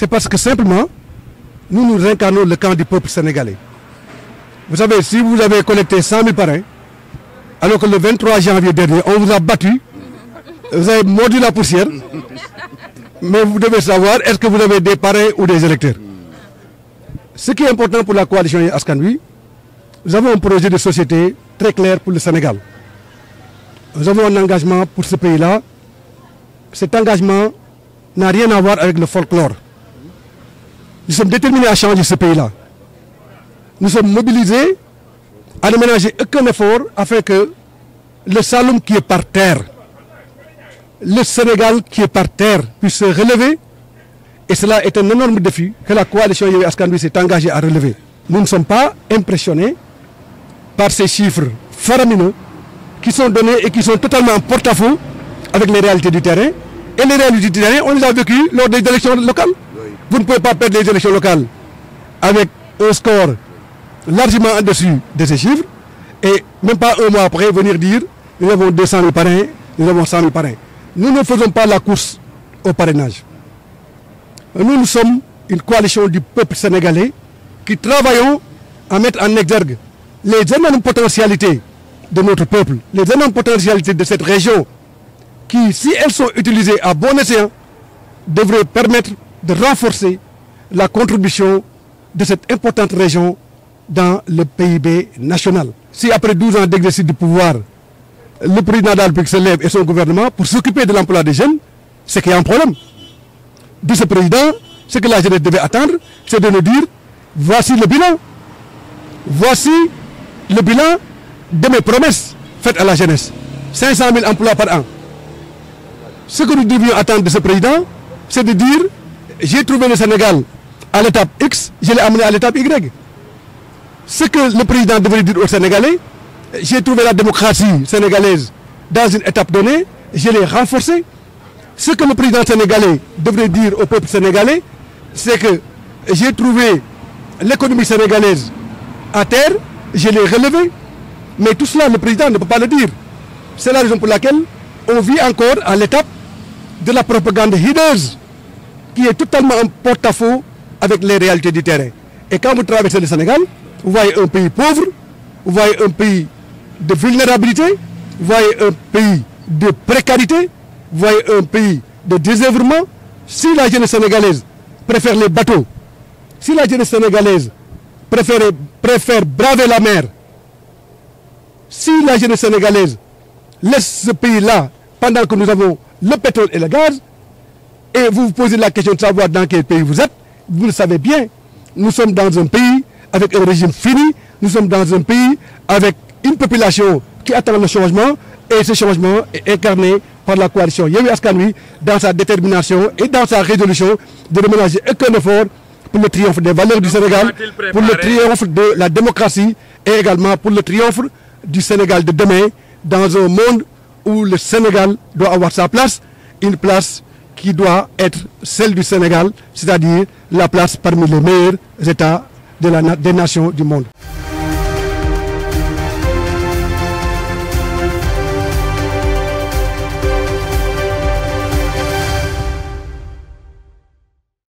c'est parce que simplement, nous nous incarnons le camp du peuple sénégalais. Vous savez, si vous avez collecté 100 000 parrains, alors que le 23 janvier dernier, on vous a battu, vous avez mordu la poussière, mais vous devez savoir, est-ce que vous avez des parrains ou des électeurs? Ce qui est important pour la coalition Askanui, nous avons un projet de société très clair pour le Sénégal. Nous avons un engagement pour ce pays-là. Cet engagement n'a rien à voir avec le folklore. Nous sommes déterminés à changer ce pays-là. Nous sommes mobilisés à ne ménager aucun effort afin que le Saloum qui est par terre, le Sénégal qui est par terre puisse se relever. Et cela est un énorme défi que la coalition Askanui s'est engagée à relever. Nous ne sommes pas impressionnés par ces chiffres faramineux qui sont donnés et qui sont totalement en porte-à-faux avec les réalités du terrain. Et les réalités du terrain, on les a vécues lors des élections locales. Vous ne pouvez pas perdre les élections locales avec un score largement en dessus de ces chiffres et même pas un mois après venir dire nous avons 200 000 parrains, nous avons 100 000 parrains. Nous ne faisons pas la course au parrainage. Nous, nous sommes une coalition du peuple sénégalais qui travaillons à mettre en exergue les énormes potentialités de notre peuple, les énormes potentialités de cette région qui, si elles sont utilisées à bon escient, devraient permettre de renforcer la contribution de cette importante région dans le PIB national. Si après 12 ans d'exercice du pouvoir, le président République se lève et son gouvernement pour s'occuper de l'emploi des jeunes, c'est qu'il y a un problème. De ce président, ce que la jeunesse devait attendre, c'est de nous dire, voici le bilan. Voici le bilan de mes promesses faites à la jeunesse. 500 000 emplois par an. Ce que nous devions attendre de ce président, c'est de dire, j'ai trouvé le Sénégal à l'étape X, je l'ai amené à l'étape Y. Ce que le président devrait dire aux Sénégalais, j'ai trouvé la démocratie sénégalaise dans une étape donnée, je l'ai renforcée. Ce que le président sénégalais devrait dire au peuple sénégalais, c'est que j'ai trouvé l'économie sénégalaise à terre, je l'ai relevée. Mais tout cela, le président ne peut pas le dire. C'est la raison pour laquelle on vit encore à l'étape de la propagande hideuse, qui est totalement en porte-à-faux avec les réalités du terrain. Et quand vous traversez le Sénégal, vous voyez un pays pauvre, vous voyez un pays de vulnérabilité, vous voyez un pays de précarité, vous voyez un pays de désœuvrement. Si la jeunesse sénégalaise préfère les bateaux, si la jeunesse sénégalaise préfère, braver la mer, si la jeunesse sénégalaise laisse ce pays-là pendant que nous avons le pétrole et le gaz, et vous vous posez la question de savoir dans quel pays vous êtes, vous le savez bien, nous sommes dans un pays avec un régime fini, nous sommes dans un pays avec une population qui attend le changement, et ce changement est incarné par la coalition Yémi Askanui dans sa détermination et dans sa résolution de reménager aucun effort pour le triomphe des valeurs du Sénégal, pour le triomphe de la démocratie et également pour le triomphe du Sénégal de demain dans un monde où le Sénégal doit avoir sa place, une place qui doit être celle du Sénégal, c'est-à-dire la place parmi les meilleurs États des nations du monde.